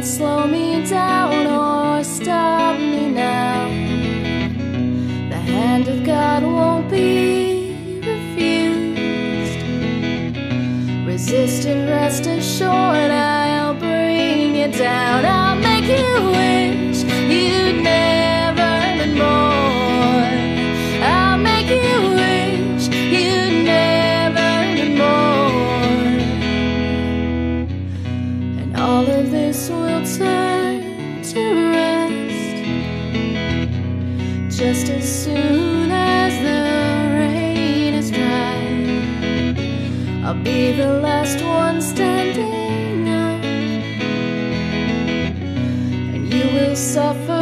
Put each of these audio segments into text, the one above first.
cannot slow me down or stop me now. The hand of God won't be refused. Resist and rest assured, I'll bring it down. I'll make you will turn to rest just as soon as the rain is dry. I'll be the last one standing up, and you will suffer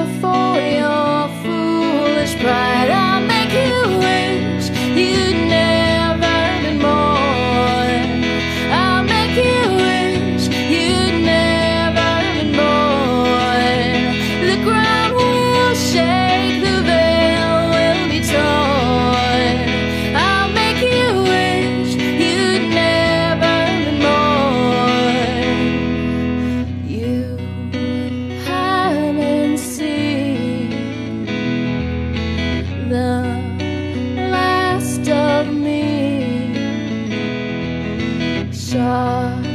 Shot